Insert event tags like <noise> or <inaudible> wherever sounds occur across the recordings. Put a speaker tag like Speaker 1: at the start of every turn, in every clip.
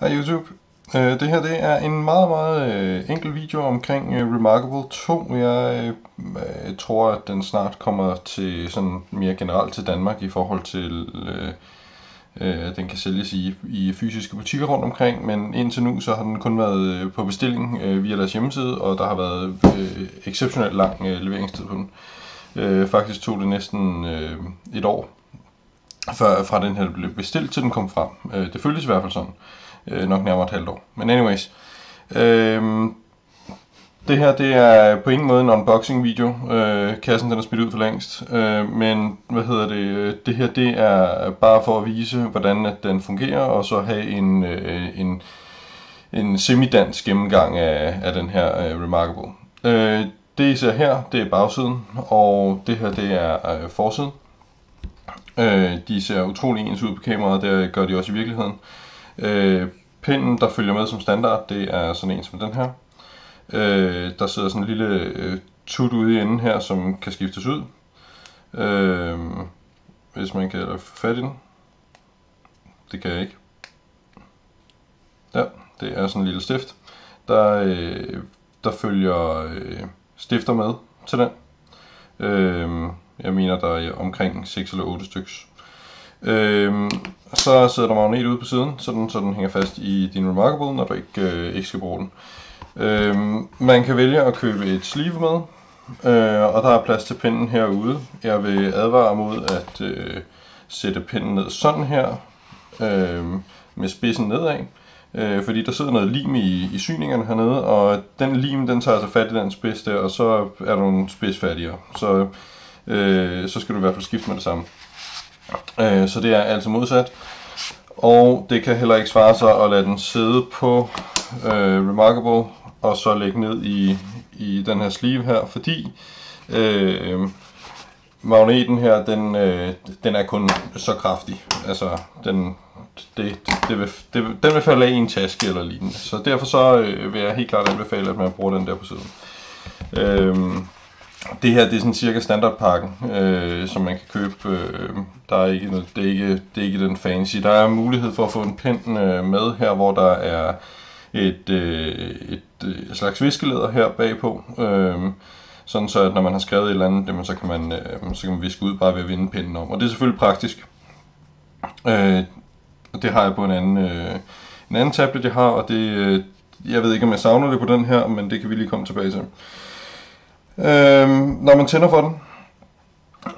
Speaker 1: Hej YouTube. Uh, det her det er en meget, meget øh, enkel video omkring øh, Remarkable 2. Jeg tror, at den snart kommer til sådan mere generelt til Danmark i forhold til, uh, at den kan sælges i, i fysiske butikker rundt omkring. Men indtil nu så har den kun været på bestilling via deres hjemmeside, og der har været exceptionelt lang leveringstid på den. Uh, faktisk tog det næsten et år fra, fra den her blev bestilt til den kom frem. Øh, det føltes i hvert fald sådan øh, nok nærmere et halvt år. Men anyways, øh, det her det er på ingen måde en unboxing video. Øh, kassen den er smidt ud for længst. Øh, men hvad hedder det? Øh, det her det er bare for at vise hvordan at den fungerer og så have en øh, en en semidansk gennemgang af, af den her øh, Remarkable. Øh, det I ser her, det er bagsiden, og det her det er øh, forsiden. Øh, de ser utrolig ens ud på kameraet, det gør de også i virkeligheden. Øh, pinden, der følger med som standard, det er sådan en som den her. Øh, der sidder sådan en lille øh, tut ude i enden her, som kan skiftes ud. Øh, hvis man kan få fat i den. Det kan jeg ikke. Ja, det er sådan en lille stift. Der, øh, der følger øh, stifter med til den. Øh, jeg mener, der er omkring 6 eller 8 styks. Øhm, så sidder der magnet ude på siden, så den, så den hænger fast i din Remarkable, når du ikke, øh, ikke skal bruge den. Øhm, man kan vælge at købe et sleeve med, øh, og der er plads til pinden herude. Jeg vil advare mod at øh, sætte pinden ned sådan her, øh, med spidsen nedad, øh, fordi der sidder noget lim i, i syningerne hernede, og den lim den tager altså fat i den spids der, og så er der nogle spids fattigere. Så, øh, så skal du i hvert fald skifte med det samme. Øh, så det er altså modsat. Og det kan heller ikke svare sig at lade den sidde på øh, Remarkable og så lægge ned i, i den her sleeve her, fordi øh, magneten her, den, øh, den er kun så kraftig. Altså, den, det, det, det vil, det, den vil falde af i en taske eller lignende. Så derfor så øh, vil jeg helt klart anbefale, at man bruger den der på siden. Øh, det her det er sådan cirka standardpakken, øh, som man kan købe. Øh, der er ikke noget, det, er ikke, det er ikke den fancy. Der er mulighed for at få en pind øh, med her, hvor der er et, øh, et, øh, slags viskelæder her bagpå. Øh, sådan så, at når man har skrevet et eller andet, jamen, så, kan man, øh, så kan man viske ud bare ved at vinde pinden om. Og det er selvfølgelig praktisk. Øh, det har jeg på en anden, øh, en anden tablet, jeg har, og det, øh, jeg ved ikke, om jeg savner det på den her, men det kan vi lige komme tilbage til. Øhm, når man tænder for den,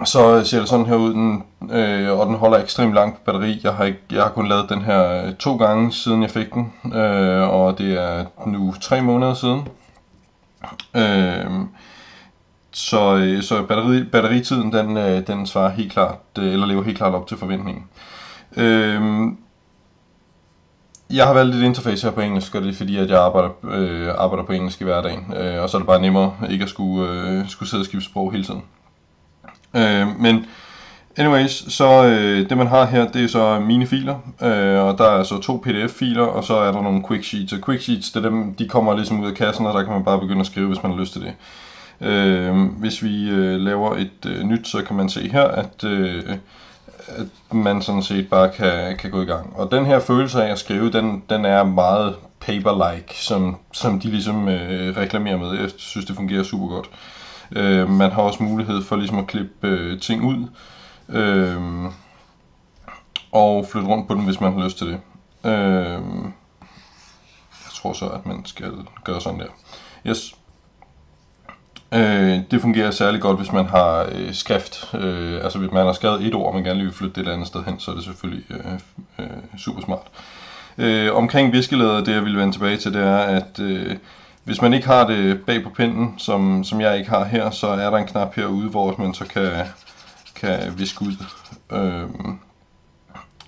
Speaker 1: så ser det sådan her ud, den, øh, og den holder ekstremt langt batteri. Jeg har, ikke, jeg har kun lavet den her øh, to gange, siden jeg fik den, øh, og det er nu tre måneder siden. Øhm, øh, så, så batteri, batteritiden, den, øh, den svarer helt klart, øh, eller lever helt klart op til forventningen. Øh, jeg har valgt et interface her på engelsk, og det er fordi, at jeg arbejder, øh, arbejder på engelsk i hverdagen. Øh, og så er det bare nemmere ikke at skulle, øh, skulle sidde og skifte sprog hele tiden. Øh, men anyways, så øh, det man har her, det er så mine filer. Øh, og der er så to pdf-filer, og så er der nogle quick sheets. Og quick sheets, det er dem, de kommer ligesom ud af kassen, og der kan man bare begynde at skrive, hvis man har lyst til det. Øh, hvis vi øh, laver et øh, nyt, så kan man se her, at... Øh, at man sådan set bare kan, kan gå i gang. Og den her følelse af at skrive, den, den er meget paper-like, som, som de ligesom øh, reklamerer med. Jeg synes, det fungerer super godt. Øh, man har også mulighed for ligesom at klippe øh, ting ud, øh, og flytte rundt på dem, hvis man har lyst til det. Øh, jeg tror så, at man skal gøre sådan der. Yes. Øh, det fungerer særlig godt, hvis man har øh, skrift. Øh, altså hvis man har skrevet et ord, og man gerne vil flytte det et andet sted hen, så er det selvfølgelig øh, øh, super smart. Øh, omkring viskelæder, det jeg vil vende tilbage til, det er, at øh, hvis man ikke har det bag på pinden, som, som jeg ikke har her, så er der en knap herude, hvor man så kan, kan viske ud. Øh,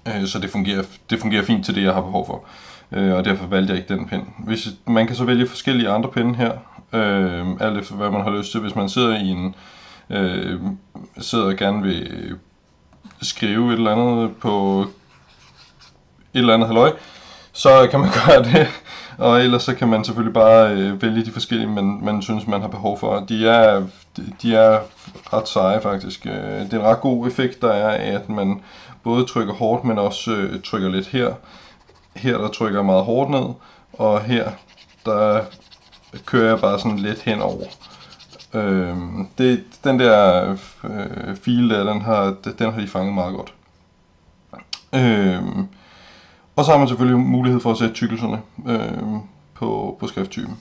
Speaker 1: øh, så det fungerer, det fungerer fint til det, jeg har behov for. Øh, og derfor valgte jeg ikke den pind. Hvis, man kan så vælge forskellige andre pinde her, øh, alt efter hvad man har lyst til. Hvis man sidder i en, øh, sidder og gerne vil skrive et eller andet på et eller andet halløj, så kan man <laughs> gøre det. Og ellers så kan man selvfølgelig bare øh, vælge de forskellige, man, man synes, man har behov for. De er, de er ret seje faktisk. Øh, det er en ret god effekt, der er af, at man både trykker hårdt, men også øh, trykker lidt her. her der trykker jeg meget hårdt ned, og her der kører jeg bare sådan lidt henover. Øh, det, den der øh, fil der, den har, den har de fanget meget godt. Øh, og så har man selvfølgelig mulighed for at sætte tykkelserne øh, på, på skrifttypen.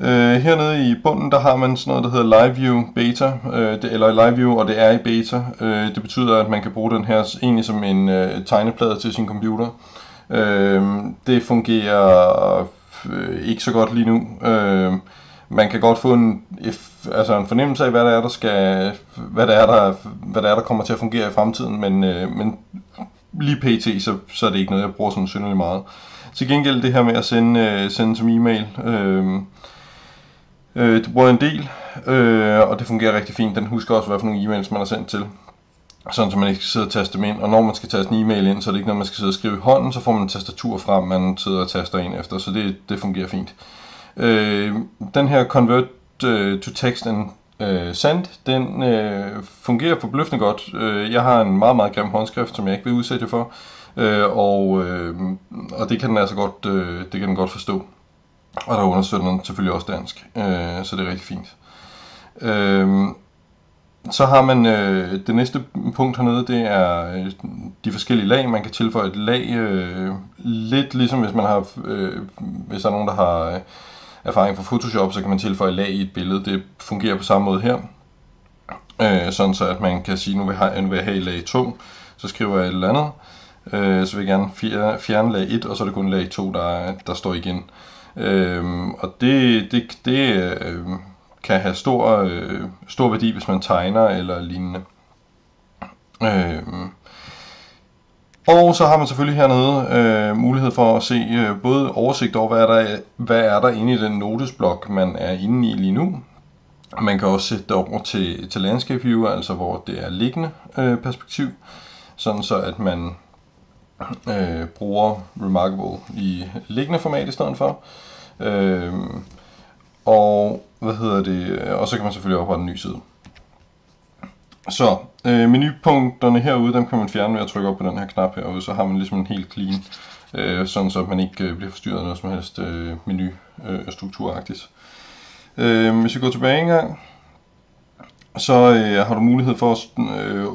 Speaker 1: Øh, hernede i bunden, der har man sådan noget, der hedder Live View Beta, øh, det, eller Live View, og det er i beta. Øh, det betyder, at man kan bruge den her egentlig som en øh, tegneplade til sin computer. Øh, det fungerer øh, ikke så godt lige nu. Øh, man kan godt få en, altså en fornemmelse af, hvad der er, der skal, hvad der er, der, hvad der er, der kommer til at fungere i fremtiden, men, øh, men lige pt, så, så er det ikke noget, jeg bruger sådan synderligt meget. Til gengæld det her med at sende, øh, sende som e-mail, øh, øh, det bruger jeg en del, øh, og det fungerer rigtig fint. Den husker også, hvad for nogle e-mails man har sendt til. Sådan, så man ikke skal sidde og taste dem ind. Og når man skal taste en e-mail ind, så er det ikke noget, man skal sidde og skrive i hånden, så får man en tastatur frem, man sidder og taster ind efter, så det, det fungerer fint. Øh, den her Convert øh, to Text and øh, Send, den øh, fungerer forbløffende godt. Øh, jeg har en meget, meget grim håndskrift, som jeg ikke vil udsætte for, øh, og, øh, og det kan den altså godt, øh, det kan den godt forstå. Og der understøtter den selvfølgelig også dansk, øh, så det er rigtig fint. Øh, så har man øh, det næste punkt hernede, det er øh, de forskellige lag. Man kan tilføje et lag, øh, lidt ligesom hvis man har, øh, hvis der er nogen, der har øh, erfaring fra Photoshop, så kan man tilføje lag i et billede. Det fungerer på samme måde her. Øh, sådan så at man kan sige, nu vil jeg, nu vil jeg have lag 2, så skriver jeg et eller andet. Øh, så vil jeg gerne fjerne lag 1, og så er det kun lag 2, der, der står igen. Øh, og det, det, det øh, kan have stor, øh, stor værdi, hvis man tegner eller lignende. Øh, og så har man selvfølgelig hernede øh, mulighed for at se øh, både oversigt over, hvad er, der, hvad er der inde i den notesblok, man er inde i lige nu. Man kan også sætte det over til, til Landscape View, altså hvor det er liggende øh, perspektiv, sådan så at man øh, bruger Remarkable i liggende format i stedet for. Øh, og hvad hedder det? Øh, og så kan man selvfølgelig oprette en ny side. Så øh, menupunkterne herude, dem kan man fjerne ved at trykke op på den her knap herude, så har man ligesom en helt clean, øh, sådan så man ikke øh, bliver forstyrret af noget som helst øh, menu øh, strukturagtigt. Øh, hvis vi går tilbage en gang, så øh, har du mulighed for at, øh,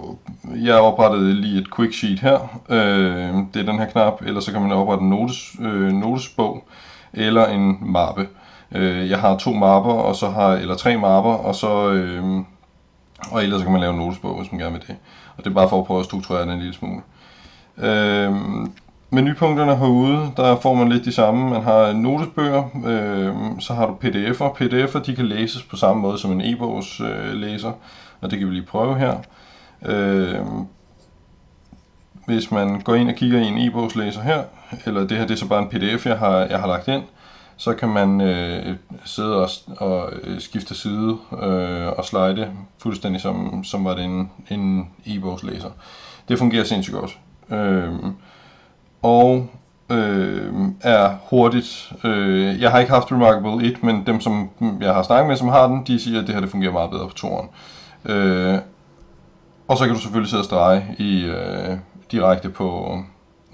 Speaker 1: jeg oprettede lige et quick sheet her, øh, det er den her knap, eller så kan man oprette en notes, øh, notesbog, eller en mappe. Øh, jeg har to mapper, og så har, eller tre mapper, og så, øh, og ellers så kan man lave en notesbog, hvis man gerne vil det. Og det er bare for at prøve at strukturere den en lille smule. Øh, menupunkterne herude, der får man lidt de samme. Man har notesbøger, øh, så har du pdf'er. Pdf'er de kan læses på samme måde som en e-bogs øh, læser, og det kan vi lige prøve her. Øh, hvis man går ind og kigger i en e-bogslæser her, eller det her det er så bare en pdf, jeg har, jeg har lagt ind, så kan man øh, sidde og, og øh, skifte side øh, og slide fuldstændig som, som var det en, en e-bogslæser. Det fungerer sindssygt godt. Øh, og øh, er hurtigt. Øh, jeg har ikke haft Remarkable 1, men dem som jeg har snakket med, som har den, de siger, at det her det fungerer meget bedre på toren. Øh, og så kan du selvfølgelig sidde og strege i, øh, direkte på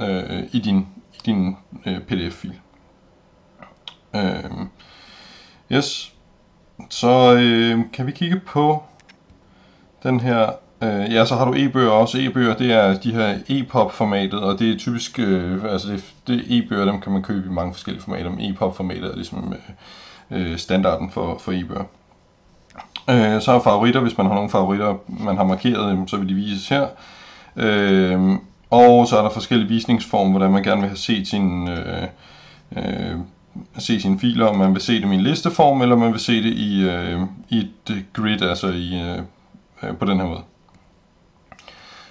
Speaker 1: øh, i din, din øh, pdf-fil. Øh, yes. Så øh, kan vi kigge på den her. Øh, ja, så har du e-bøger også. E-bøger, det er de her e-pop-formatet, og det er typisk, øh, altså det, det e-bøger, dem kan man købe i mange forskellige formater, men e-pop-formatet er ligesom øh, øh standarden for, for e-bøger. Øh, så er favoritter, hvis man har nogle favoritter, man har markeret, så vil de vises her. Øh, og så er der forskellige visningsformer, hvordan man gerne vil have set sin øh, øh, se sine filer, om man vil se dem i en listeform, eller man vil se det i, øh, i et grid, altså i, øh, øh, på den her måde.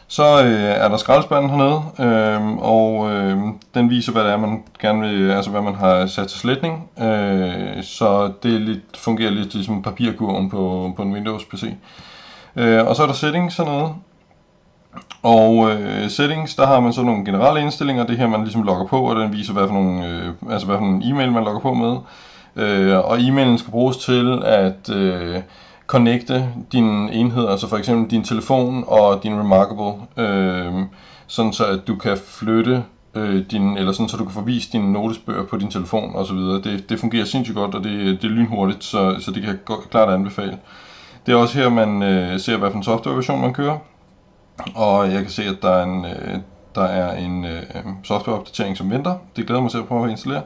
Speaker 1: Så øh, er der skraldespanden hernede, øh, og øh, den viser, hvad det er, man gerne vil, altså hvad man har sat til sletning. Øh, så det er lidt, fungerer lidt ligesom papirkurven på, på en Windows PC. Øh, og så er der settings hernede, og øh, settings, der har man så nogle generelle indstillinger, det her man ligesom logger på, og den viser hvad for nogle, øh, altså hvad for nogle e-mail man logger på med. Øh, og e-mailen skal bruges til at øh, connecte dine enheder, altså for eksempel din telefon og din Remarkable, øh, sådan så at du kan flytte øh, din, eller sådan, så du kan få vist dine notesbøger på din telefon og så videre. Det, det fungerer sindssygt godt, og det, det er lynhurtigt, så, så det kan jeg klart anbefale. Det er også her, man øh, ser, hvad for en softwareversion man kører. Og jeg kan se, at der er en, øh, der er en øh, softwareopdatering, som venter. Det glæder mig til at prøve at installere.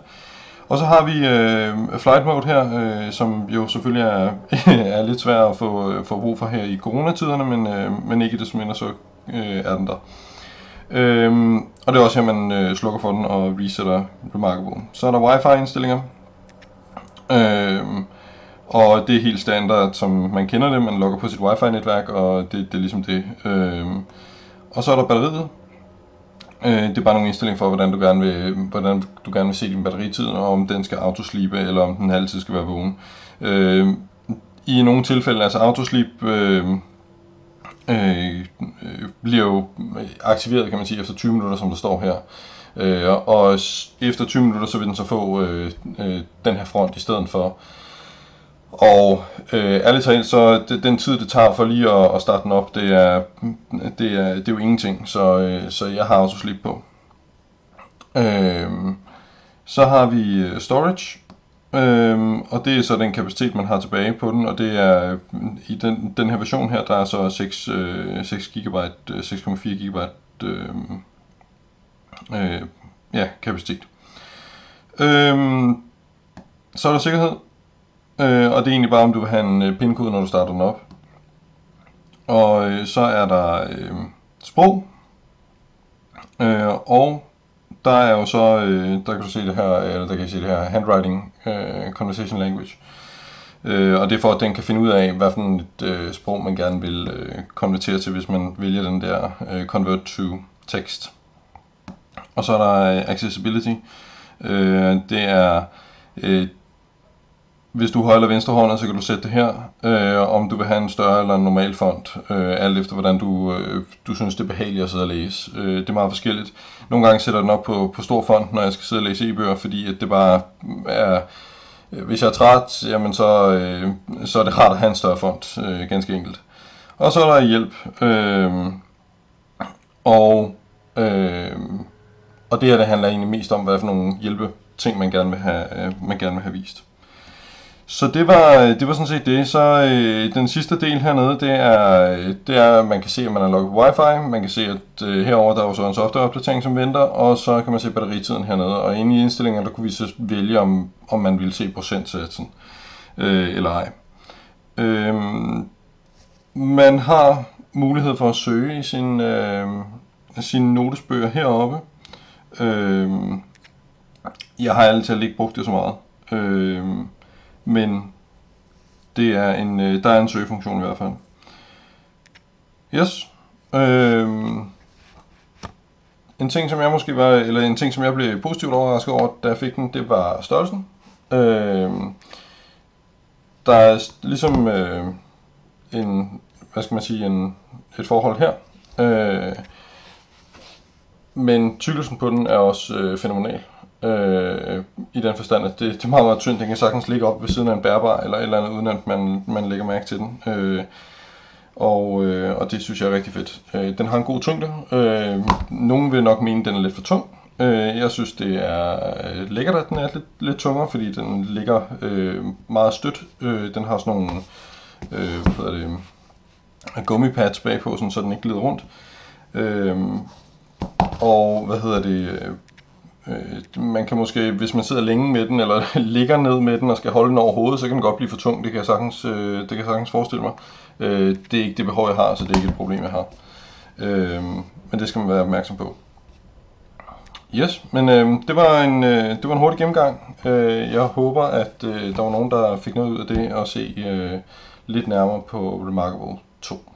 Speaker 1: Og så har vi øh, flight mode her, øh, som jo selvfølgelig er, <laughs> er lidt svært at få, øh, få brug for her i coronatiderne, men, øh, men ikke desto mindre så øh, er den der. Øhm, og det er også her, man øh, slukker for den og resetter Remarkable. Så er der Wi-Fi indstillinger. Øhm, og det er helt standard, som man kender det. Man logger på sit wifi-netværk, og det, det er ligesom det. Øh, og så er der batteriet. Øh, det er bare nogle indstillinger for, hvordan du gerne vil, hvordan du gerne vil se din batteritid, og om den skal autosleepe, eller om den altid skal være vågen. Øh, I nogle tilfælde, altså autosleep, øh, øh, bliver jo aktiveret, kan man sige, efter 20 minutter, som der står her. Øh, og efter 20 minutter, så vil den så få øh, øh, den her front i stedet for. Og øh, ærligt talt, så det, den tid, det tager for lige at, at starte den op, det er, det er, det er jo ingenting. Så, øh, så jeg har også slip på. Øh, så har vi øh, storage. Øhm, og det er så den kapacitet, man har tilbage på den, og det er i den, den her version her, der er så 6, øh, 6 GB, 6,4 GB øh, øh, ja, kapacitet. Øhm, så er der sikkerhed, øh, og det er egentlig bare, om du vil have en øh, pindkode, når du starter den op. Og øh, så er der øh, sprog, øh, og der er jo så, øh, der kan du se det her, eller der kan I se det her, handwriting øh, conversation language. Øh, og det er for, at den kan finde ud af, hvad for et øh, sprog man gerne vil øh, konvertere til, hvis man vælger den der øh, convert to text. Og så er der øh, accessibility. Øh, det er øh, hvis du holder venstre hånd, så kan du sætte det her, øh, om du vil have en større eller en normal font, øh, alt efter hvordan du, øh, du synes det er behageligt at sidde og læse. Øh, det er meget forskelligt. Nogle gange sætter jeg den op på, på stor font, når jeg skal sidde og læse e-bøger, fordi at det bare er, øh, hvis jeg er træt, jamen så, øh, så er det rart at have en større font, øh, ganske enkelt. Og så er der hjælp, øh, og, øh, og det her det handler egentlig mest om, hvad for nogle hjælpe ting man gerne vil have, øh, man gerne vil have vist. Så det var, det var sådan set det. Så øh, den sidste del hernede, det er, det er, at man kan se, at man har logget wifi. Man kan se, at øh, herover der er så en softwareopdatering, som venter. Og så kan man se batteritiden hernede. Og inde i indstillingen, der kunne vi så vælge, om, om man ville se procentsatsen øh, eller ej. Øh, man har mulighed for at søge i sin, øh, sine notesbøger heroppe. Øh, jeg har altid ikke brugt det så meget. Øh, men det er en, øh, der er en søgefunktion i hvert fald. Yes. Øh, en ting, som jeg måske var, eller en ting, som jeg blev positivt overrasket over, da jeg fik den, det var størrelsen. Øh, der er ligesom øh, en, hvad skal man sige, en, et forhold her. Øh, men tykkelsen på den er også øh, fænomenal. Øh, I den forstand, at det, det er meget, meget tyndt. Den kan sagtens ligge op ved siden af en bærbar, eller et eller andet, uden at man, man lægger mærke til den. Øh, og, øh, og det synes jeg er rigtig fedt. Øh, den har en god tyngde. Øh, nogen vil nok mene, at den er lidt for tung. Øh, jeg synes, det er lækkert, at den er lidt, lidt tungere, fordi den ligger øh, meget stødt. Øh, den har sådan nogle øh, hvad hedder det, gummipads bagpå, sådan, så den ikke glider rundt. Øh, og hvad hedder det, øh, Øh, man kan måske, hvis man sidder længe med den, eller <laughs> ligger ned med den og skal holde den over hovedet, så kan den godt blive for tung. Det kan jeg sagtens, øh, det kan jeg sagtens forestille mig. Øh, det er ikke det behov, jeg har, så det er ikke et problem, jeg har. Øh, men det skal man være opmærksom på. Yes, men øh, det, var en, øh, det var en hurtig gennemgang. Øh, jeg håber, at øh, der var nogen, der fik noget ud af det og se øh, lidt nærmere på Remarkable 2.